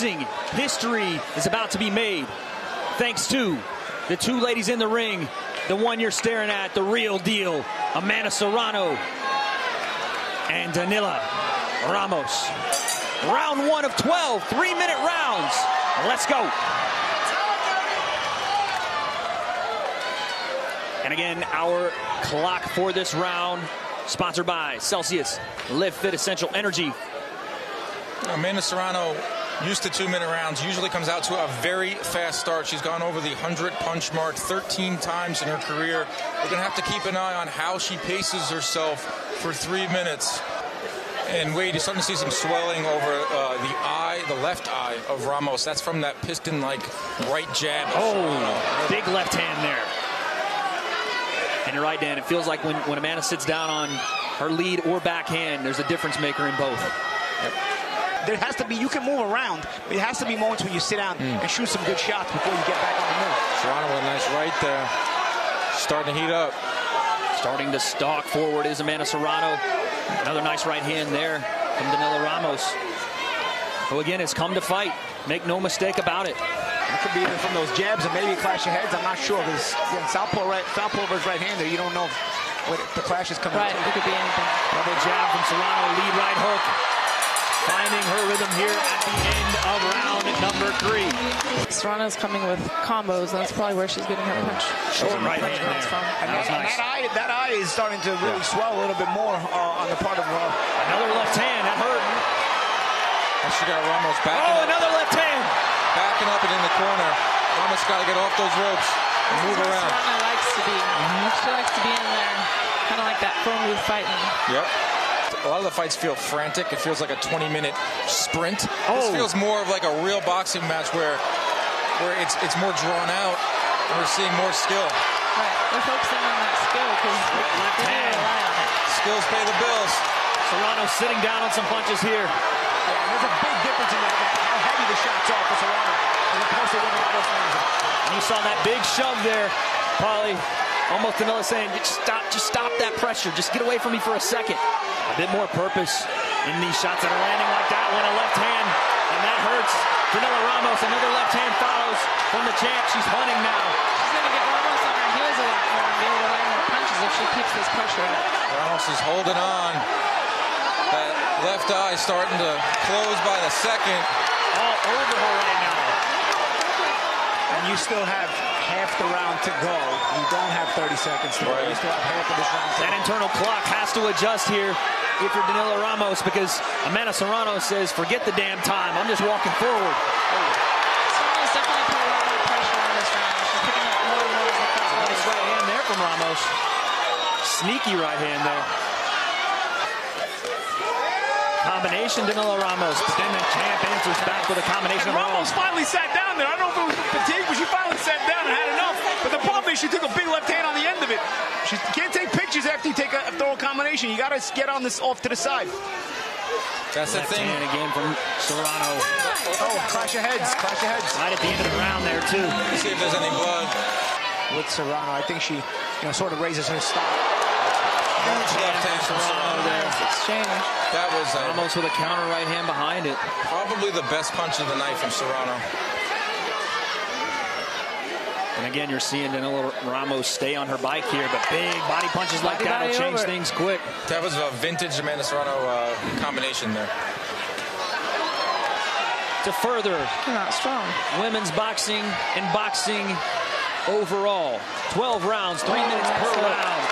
history is about to be made thanks to the two ladies in the ring. The one you're staring at, the real deal, Amanda Serrano and Danila Ramos. Round one of 12, three minute rounds. Let's go. And again, our clock for this round, sponsored by Celsius, Live Fit Essential Energy. Amanda Serrano, used to two minute rounds, usually comes out to a very fast start. She's gone over the 100 punch mark 13 times in her career. We're going to have to keep an eye on how she paces herself for three minutes. And Wade, you're starting to see some swelling over uh, the eye, the left eye of Ramos. That's from that piston like right jab. Oh, big left hand there. And you're right, Dan. It feels like when, when Amanda sits down on her lead or backhand, there's a difference maker in both. Yep. There has to be, you can move around, but it has to be moments when you sit down mm. and shoot some good shots before you get back on the move. Serrano with a nice right there. Starting to heat up. Starting to stalk forward is Amanda Serrano. Another nice right hand there from Danila Ramos, who again has come to fight. Make no mistake about it. It could be even from those jabs and maybe a clash of heads. I'm not sure because again, Southpaw right, Southpaw versus right-hander. You don't know what the clash is coming. Right, it could be anything. Double jab from Serrano, lead right hook. Finding her rhythm here at the end of round number three. Serrano's coming with combos. and That's probably where she's getting her punch. Short right hand there. From. And, that, nice. that, eye, that eye is starting to really yeah. swell a little bit more uh, on the part of. Uh, another left hand that hurt. And she got Ramos back. Oh, another left hand. Backing up and in the corner. Ramos got to get off those ropes and move around. Serrano likes to be. Mm-hmm. She likes to be in there, kind of like that phone booth fighting. Yep a lot of the fights feel frantic. It feels like a 20-minute sprint. Oh. This feels more of like a real boxing match where where it's it's more drawn out and we're seeing more skill. Right. We're focusing on that skill because left hand. rely on it. Skills pay the bills. Serrano sitting down on some punches here. Yeah, there's a big difference in that, how heavy the shots are for Serrano as opposed to when Ramos And you saw that big shove there, Paulie. Almost Danila saying, just stop, just stop that pressure. Just get away from me for a second. A bit more purpose in these shots that are landing like that one. A left hand, and that hurts. Danila Ramos, another left hand follows from the champ. She's hunting now. She's going to get Ramos on her heels a lot more and be able to land more punches if she keeps this pressure up. Ramos is holding on. That left eye starting to close by the second. All over her right now. And you still have half the round to go. You don't have 30 seconds to go. You still have half of this round. That internal clock has to adjust here if you're Danila Ramos because Amanda Serrano says, forget the damn time. I'm just walking forward. Serrano's definitely put a lot more pressure on this round. She's picking up more and more as the Nice right hand there from Ramos. Sneaky right hand there. Combination Danila Ramos. Then the champ answers back with a combination and of Ramos finally sat down there. I don't know if it was fatigue, but she finally sat down and had enough. But the problem is she took a big left hand on the end of it. She can't take pictures after you take a throw a combination. You got to get on this off to the side. That's the thing. And again from Serrano. Oh, clash of heads, clash of heads. Right at the end of the round there, too. Let's see if there's any blood. With Serrano, I think she, you know, sort of raises her stop. Huge left hand from Serrano there. Exchange. That was uh, almost with a counter right hand behind it. Probably the best punch of the night from Serrano. And again, you're seeing Danila Ramos stay on her bike here, but big body punches like that will change over. things quick. That was a vintage Amanda Serrano uh, combination there. To further not strong. women's boxing and boxing overall. 12 rounds, three oh, minutes per round.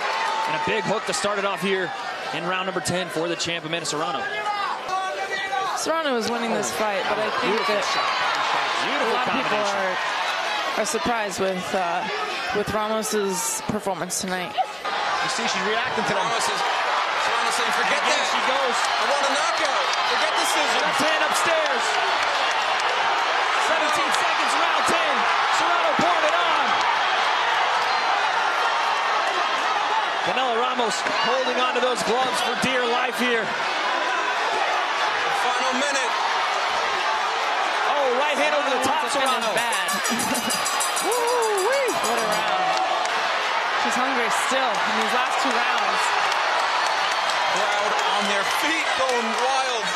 And a big hook to start it off here in round number 10 for the champ, Amanda Serrano. Serrano is winning this fight, but I think that a lot of people are are surprised with uh, with Ramos's performance tonight. You see, she's reacting to them. Ramos is Serrano saying, "Forget Again, that." She goes. I want a knockout. Forget the scissors. Left hand upstairs. 17 seconds, round 10. Serrano pouring it on. Canelo Ramos holding onto those gloves for dear life here. Final minute. Oh, right hand over the top, Serrano. Bad. What a round. She's hungry still in these last two rounds. Crowd on their feet going wild.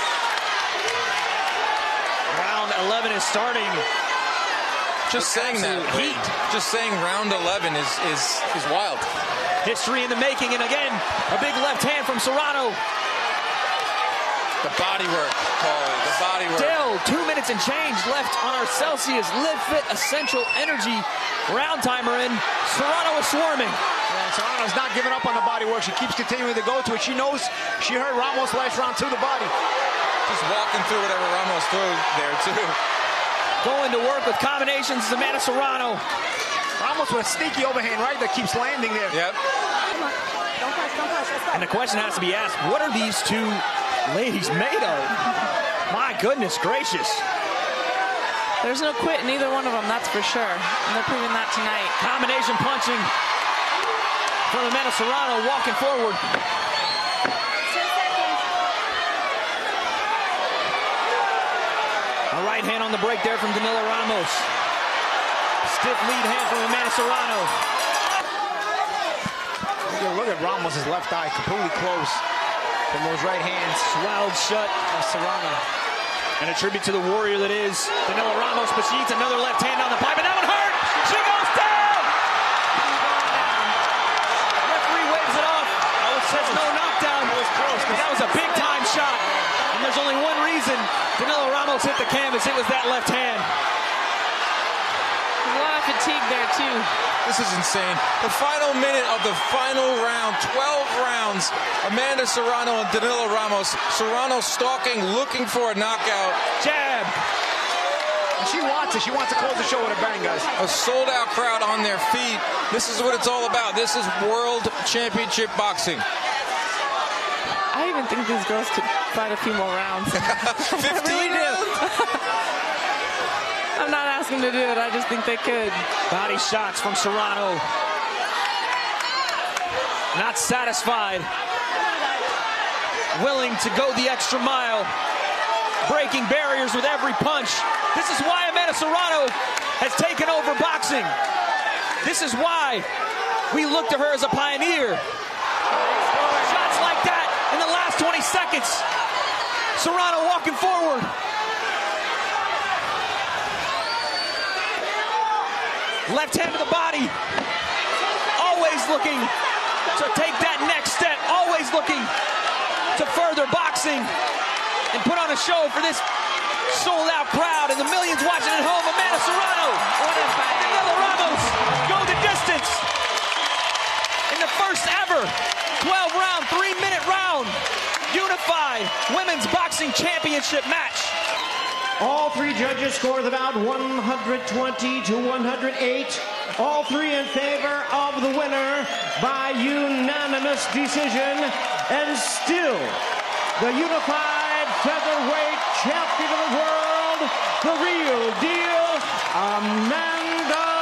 Round 11 is starting. Just saying that. Heat. Just saying round 11 is, is, is wild. History in the making, and again, a big left hand from Serrano. The body work, Paulie. The body work. Still, two minutes and change left on our Celsius Live Fit Essential Energy round timer in. Serrano is swarming. Yeah, Serrano's not giving up on the body work. She keeps continuing to go to it. She knows she heard Ramos last round to the body. Just walking through whatever Ramos threw there, too. Going to work with combinations, is Amanda Serrano. Ramos with a sneaky overhand right that keeps landing there. Yep. Don't push, don't push. And the question has to be asked, what are these two ladies made of? My goodness gracious. There's no quit in either one of them, that's for sure. And they're proving that tonight. Combination punching from Amanda Serrano walking forward. A right hand on the break there from Danila Ramos. Stiff lead hand from Amanda Serrano. Look at Ramos' left eye completely closed from those right hands Swelled shut. of Serrano. And a tribute to the warrior that is Danila Ramos, but she eats another left hand on the pipe, and that one hurt! She goes down! Referee waves it off. That was says no knockdown. That was close. That was a big time shot. And there's only one reason Danila Ramos hit the canvas. It was that left hand. There's a lot of fatigue there, too. This is insane. The final minute of the final round, 12 rounds. Amanda Serrano and Danila Ramos. Serrano stalking, looking for a knockout. Jab. And she wants it. She wants to close the show with a bang, guys. A sold out crowd on their feet. This is what it's all about. This is World Championship Boxing. I even think these girls could fight a few more rounds. 15 really do. rounds. To do it, I just think they could. Body shots from Serrano. Not satisfied. Willing to go the extra mile. Breaking barriers with every punch. This is why Amanda Serrano has taken over boxing. This is why we look to her as a pioneer. Shots like that in the last 20 seconds. Serrano walking forward. Left hand to the body. Always looking to take that next step. Always looking to further boxing and put on a show for this sold out crowd and the millions watching at home. Amanda Serrano. What Ramos go the distance in the first ever 12 round, three minute round unified women's boxing championship match. All three judges scored about 120 to 108. All three in favor of the winner by unanimous decision. And still, the unified featherweight champion of the world, the real deal, Amanda